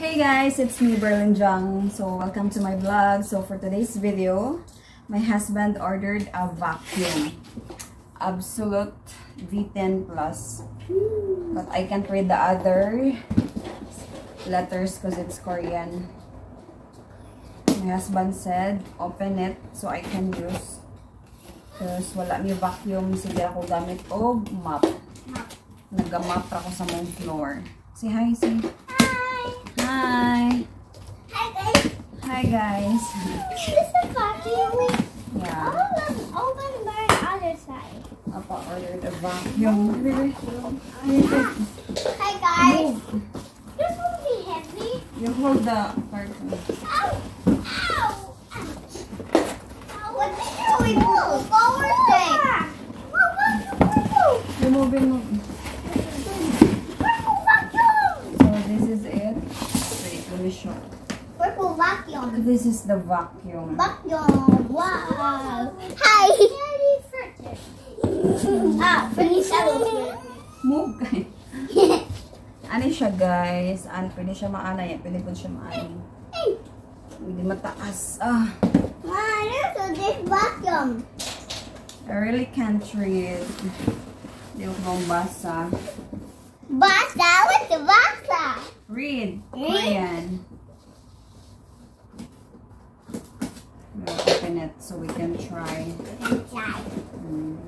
Hey guys, it's me Berlin Jung. So welcome to my vlog. So for today's video, my husband ordered a vacuum. Absolute V10 Plus. But I can't read the other letters because it's Korean. My husband said, open it so I can use. Because wala mi vacuum, sige ako gamit o mop. Nag-mop ako sa mong floor. Say hi, say Hi. Hi guys. Hi guys. This is a vacuum. Yeah. Open, open by the other side. Papa ordered a vacuum. Hi guys. This will be heavy. You hold the carton. Ow! Ow! Ow, What did you remove? Power thing. What was the remove? Remove, remove. Purple Show. Purple vacuum. This is the vacuum. Vacuum. Wow. Hi. ah, finish Move kay. Ano siya guys? Ano, pwede siya maana yan. Pwede po siya maana. Pwede mataas. Ah, Mom, there's a this vacuum. I really can't read. Hindi ko mabasa. Basta? What's the basta? Read. Korean. We'll open it so we can try. Inside. Mm.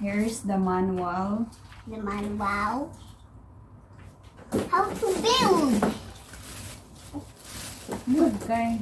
Here's the manual. The manual. How to build? Okay.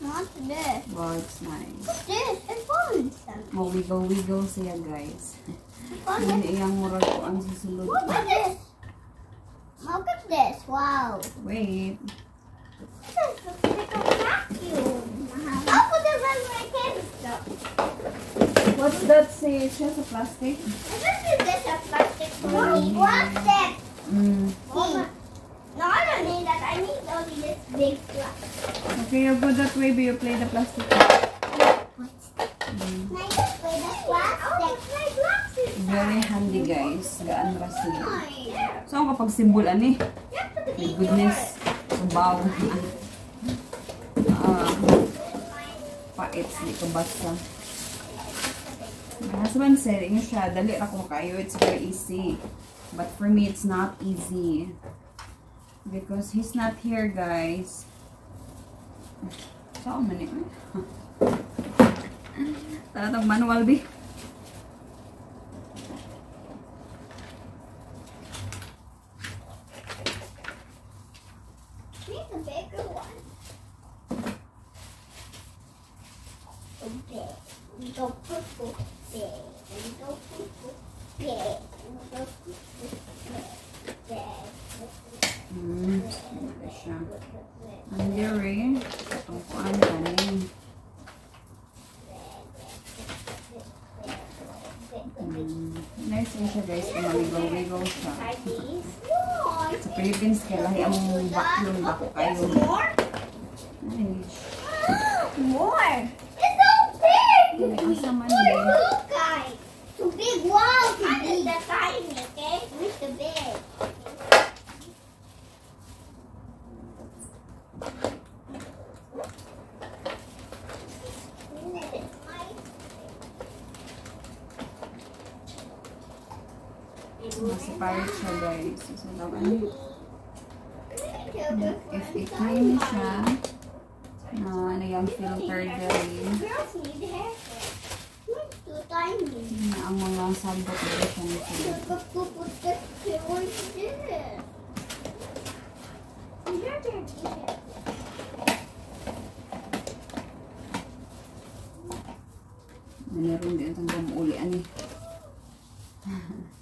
Not this. Wow, it's nice. What's this? It's fun. Mo wiggle wiggle siya guys. Hindi iyang murag ko ang susunod. Look at this. Look at this. Wow. Wait. This looks like a vacuum. I'll put it on my canister. What's that say? It's just a plastic. This is just a plastic me. Plastic. Mm. No, I don't need that. I need only this big plastic. Okay, you go that way, but you play the plastic. Mm. Very handy guys. Gaan ra siya. Nice. So, ang kapag symbol ani? My goodness. Sabaw. Ah, pait. Di ko basa. My husband said, inyo siya, dali ra ko kayo. It's very easy. But for me, it's not easy. Because he's not here, guys. Saan man yun? Manual. Need a bigger one. Philippines kay lahi among baklon bako kayo. More. It's so big. Asa man yun? Too big. Wow, too big. The tiny, okay? With the big. Nasa pirate siya guys. Isang if i-clean siya na ano yung filter dahil na ang mga sabot dito siya na filter. Meron din itong gamuulian eh.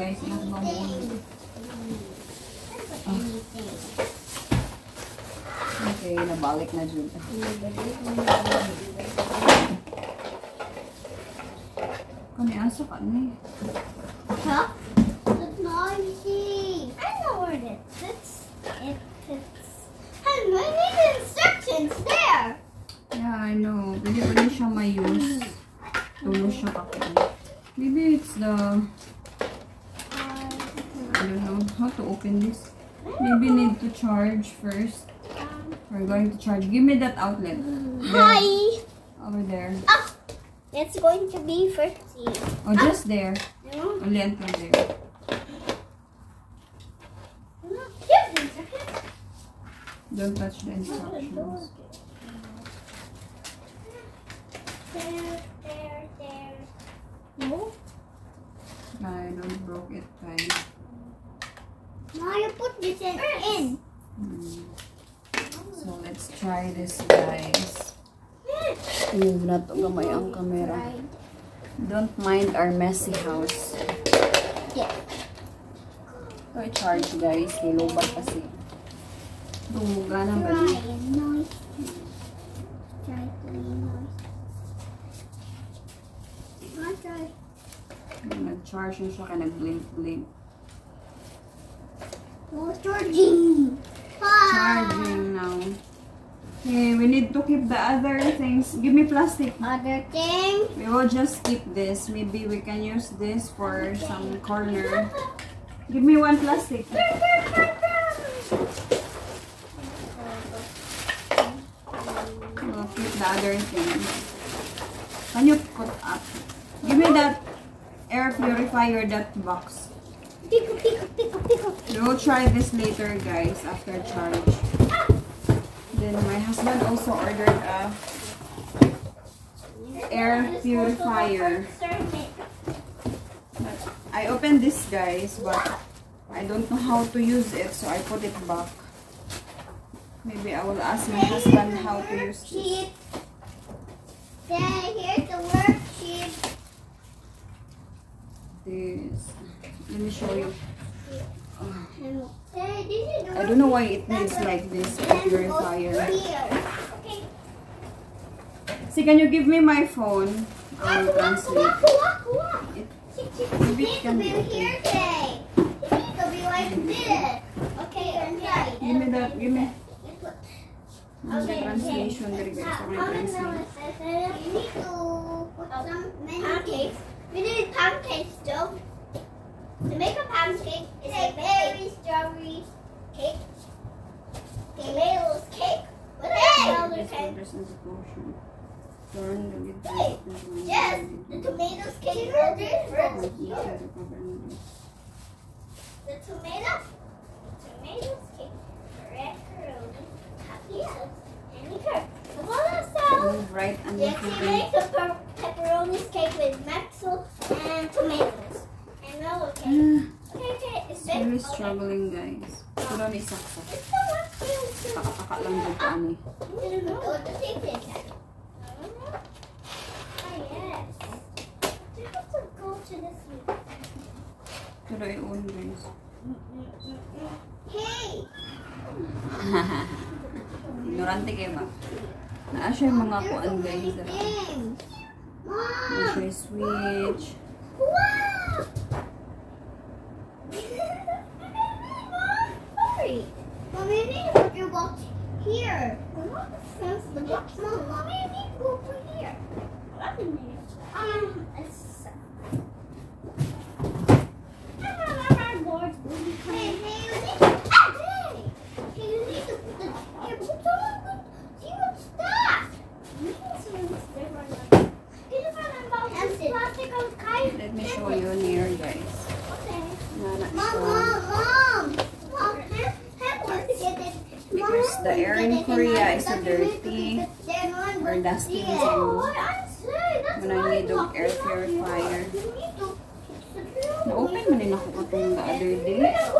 Ilang ba mo? Okay, nabalik na dyan. Kani asa ka ni? Huh? It's noisy. I know where it is. It's, it, it's... Honey, I need instructions there. Yeah, I know. Pwede pa rin siya may-use. Tulo siya kakin. Maybe it's the... I don't know how to open this. Maybe need to charge first. We're going to charge. Give me that outlet. hi. Over there. Ah, it's going to be 50. Oh, just there. No, Only until there. no. Here's the instructions. Don't touch the instructions. There, there, in. So, let's try this, guys. Move na to gamay ang camera. Don't mind our messy house. Yeah. Ito i-charge, guys. Nilobat kasi. Dumuga na ba? Noise. Try to be noise. Try. Nag-charge na siya kaya nag-blink-blink. Oh, charging. Ah. Charging now. Okay, we need to keep the other things. Give me plastic. Other thing. We will just keep this. Maybe we can use this for some corner. Give me one plastic. We'll keep the other things. Can you put up? Give me that air purifier, that box. Pick pick pick up, pick up. We will try this later, guys, after charge. Then my husband also ordered a air purifier. I opened this, guys, but I don't know how to use it, so I put it back. Maybe I will ask my husband how to use it. Dad, here's the worksheet. this. Let me show you. Dad, this is the I don't know why it needs like this purifier. See, can you give me my phone? I Chick, chick, Maybe It can be okay. Give me that. Give me. Okay, translation okay. it? You need to. We need pancakes too. To make a pancake is a berry strawberry cake. Tomatoes cake. What else? Other This cake? represents a portion. Turn the lid Hey, back into the Yes, the tomatoes cake will be first. Like you said, it cover it. The tomato, tomatoes cake, macaroni, tapioca, and liquor. Come on, let's right and Yes, left we a pepperoni cake with maxwell and tomatoes. smell okay? Yeah. Okay, okay. It's very okay. struggling, guys. Pero may saksak. Pakapaka lang dito ano eh. Pero i-on, guys. Hey! Ignorante kayo ba? Naasya yung mga kuan, guys. Ah. Naasya yung switch. Wow! natin the other day.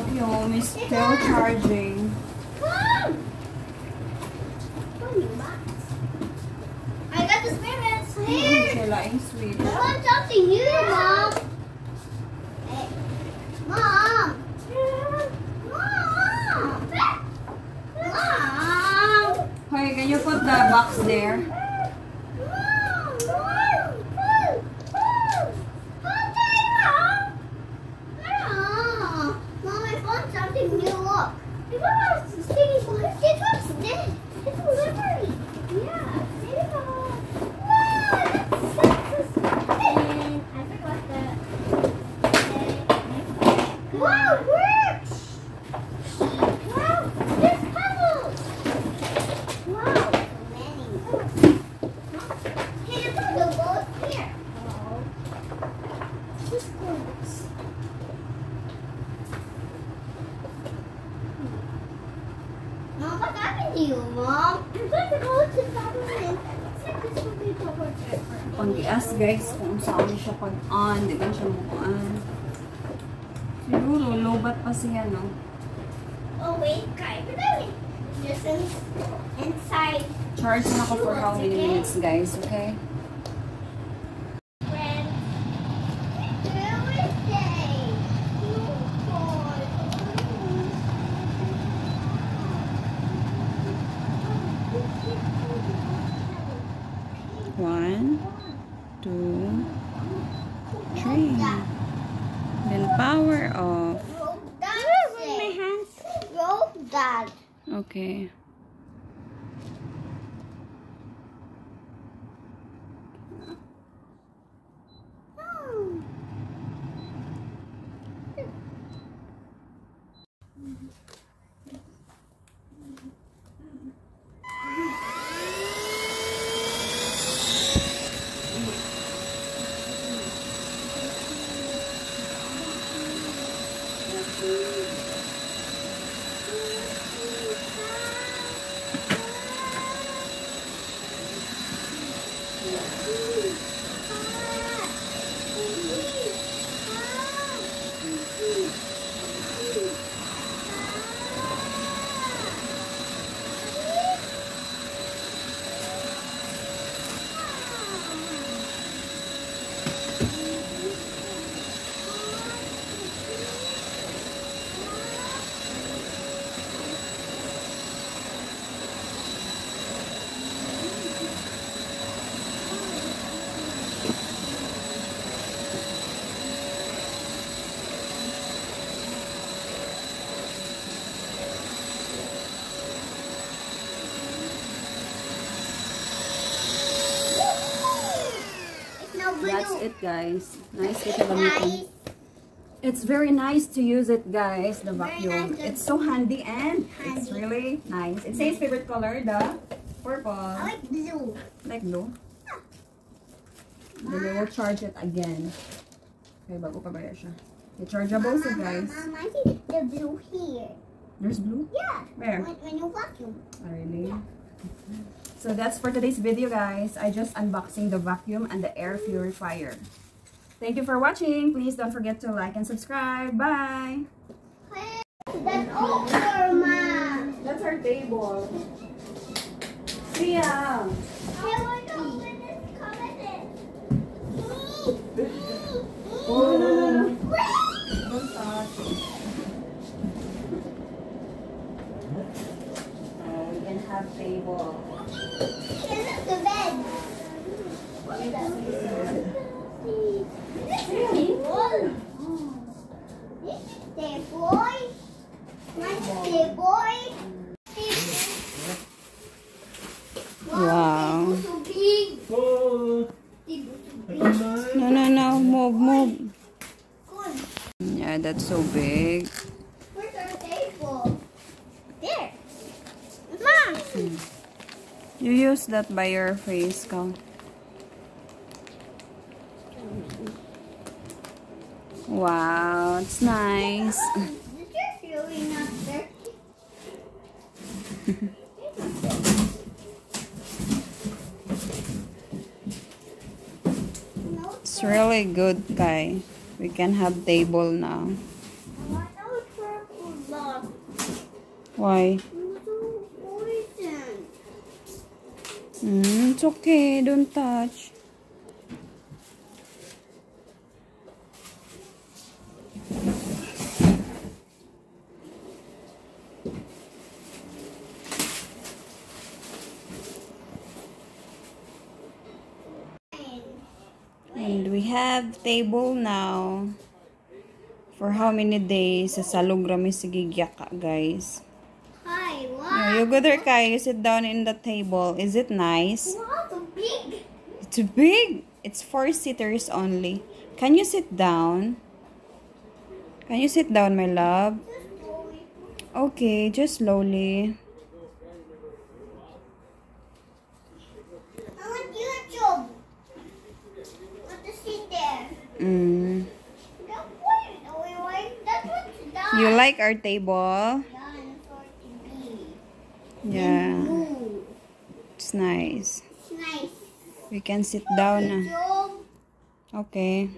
Vacuum is still charging. I got the spirits here. Sila yung sweet. I want something new, Mom. Hey. Mom. Mom. Mom. Hoy, can you put the box there? It Park Avenue, Mom. We're going to go to Park Kung di-ask guys kung saan siya pag-on, di ba siya mukuan. Siguro, lobat pa siya, no? Oh, wait, kaya ko dali. Just inside. Charge na ako for how many minutes, guys, okay? One, two, three. Then power off. Roll that. With my hands. Roll that. Okay. Guys. Nice kita gamitin. It's very nice to use it, guys, the vacuum. nice. It's so handy and it's really nice. It says favorite color, the purple. I like blue. Like blue. Then we will charge it again. Okay, bago pa ba siya? Rechargeable siya, guys. Mom, I see the blue here. There's blue? Yeah. Where? When, when you vacuum. Oh, really? So that's for today's video, guys. I just unboxing the vacuum and the air purifier. Thank you for watching. Please don't forget to like and subscribe. Bye! That's over, Mom. That's our table. See ya! I want this cabinet. Oh, no, no, no. Don't touch. Oh, we can have table. Wow. No, no, no. Move, move. Yeah, that's so big. Where's our table? There. Mom. You use that by your face, Kang. Wow, it's nice. This is really not dirty. no, It's really good, Kai. We can have table now. Why not purple block? Why? It's so poison. Mm, it's okay. Don't touch. And we have table now. For how many days? Sa salog rami sigigyak ka, guys. Hi, you go there, Kai. You sit down in the table. Is it nice? Wow, so big. It's big. It's four seaters only. Can you sit down? Can you sit down, my love? Just slowly. Okay, just slowly. Mm. You like our table? Yeah. It's nice. It's nice. We can sit down. Okay.